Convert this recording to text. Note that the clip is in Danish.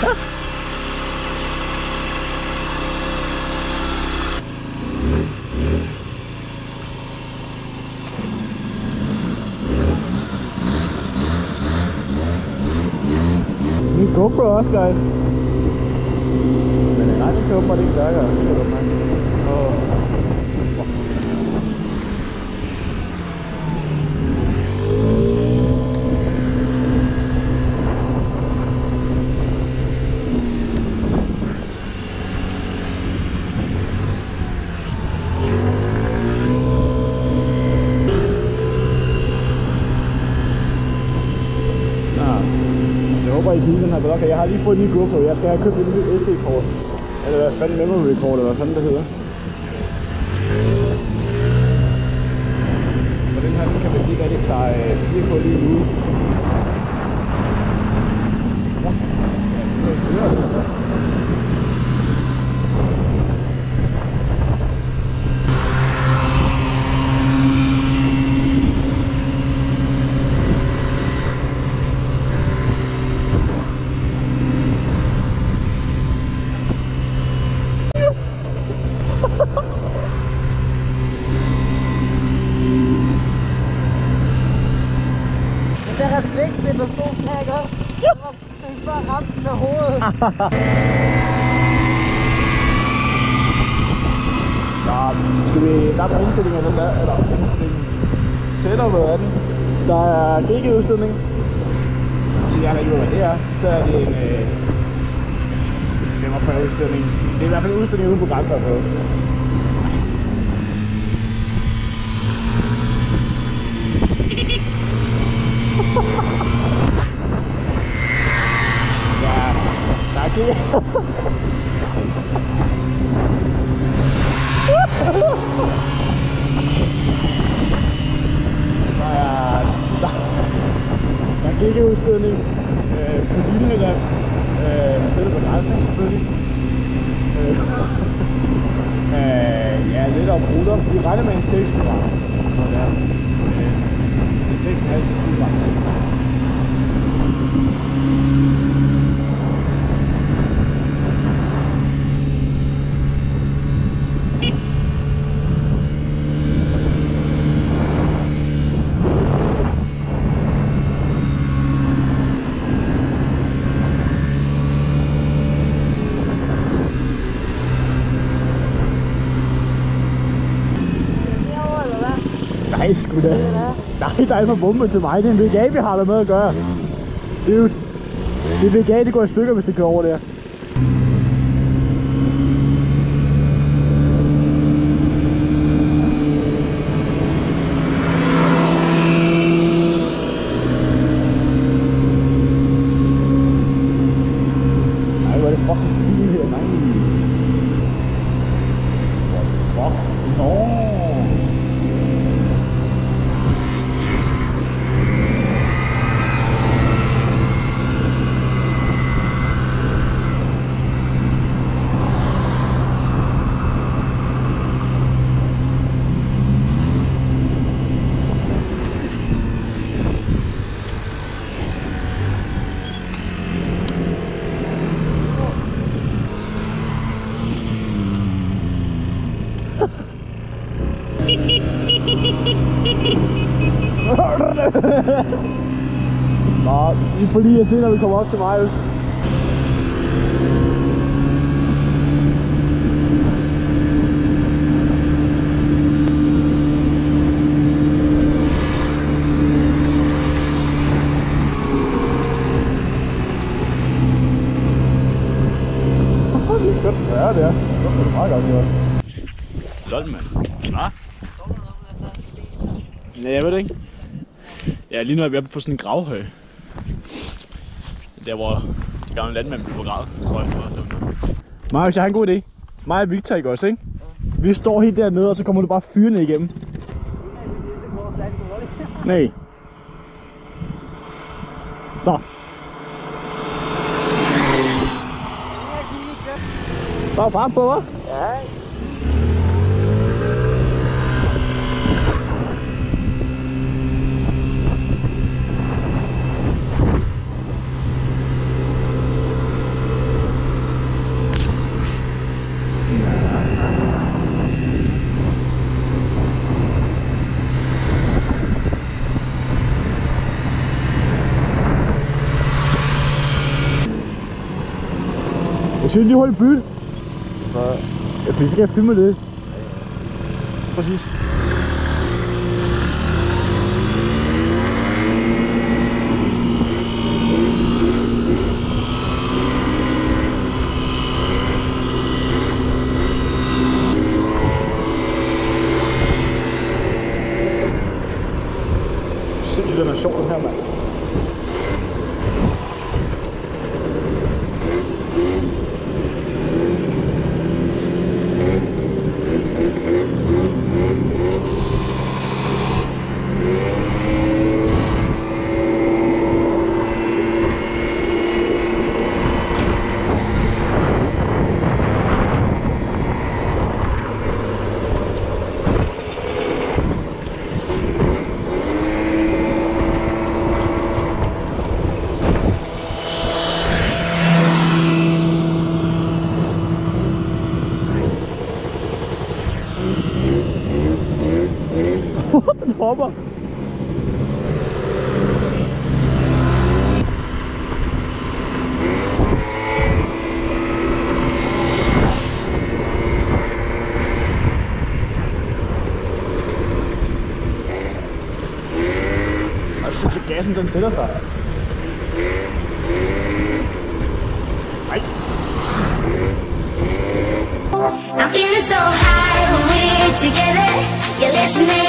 Min GoPro også, guys. Men nej, den kan åbenbart ikke stærkere. Det kan godt mærke. Åh. Ja. Jeg håber, I kan lide den her vlog. Jeg har lige fået en ny GoPro. Jeg skal have købt et nyt SD-kort. Eller hvad fanden memory kort, eller hvad fanden det hedder. Så den her, den kan man ikke rigtig klare øh, 4K lige nu. Ja, det er det. Den der refleksspil, der stod sådan her, ikke også? Den var bare ramt den med hovedet. Nå, skal vi starte med indstillingen af den der, eller indstillingen setupet af den. Der er GG-udstødning. Til jer, der ikke ved, hvad det er, så er det en øh, 45 udstilling. Det er i hvert fald en udstilling uden på grænser på. Ja, der er GG. Der er, der, der er GG-udstødning øh, på Lilleland. Øh, det er begrænsning selvfølgelig. Øh, øh, ja, lidt op ruter. Vi regner med en 6 gram. Så det er øh, en 6,5 til 7 gram. Nej, sgu da. Det. Nej, der er for bombe til mig. Det er en VGA, vi har der med at gøre. Dude. Det er VGA, det går i stykker, hvis det kører over der. Ej, hvor er det fucking fint her, nej. What the fuck? Nå. Nå, vi får lige at se, når vi kommer op til er godt, ja, det er. Det er meget godt gjort. Lol, mand. Hva? Nej, jeg ved det ikke. Ja, lige nu er vi oppe på sådan en gravhøj. Der hvor de gamle landmænd blev begravet, tror jeg. Marius, jeg har en god idé. Mig og Victor ikke også, ikke? Vi står helt dernede, og så kommer du bare fyrene igennem. Nej. Så, er fart på, hva'? Ja. Synes lige hurtigt bytte. Så, ja, fordi så kan jeg filme det. Præcis. Sindssygt, den er sjov, den her, mand. I'm feeling so high when we're together. You're listening.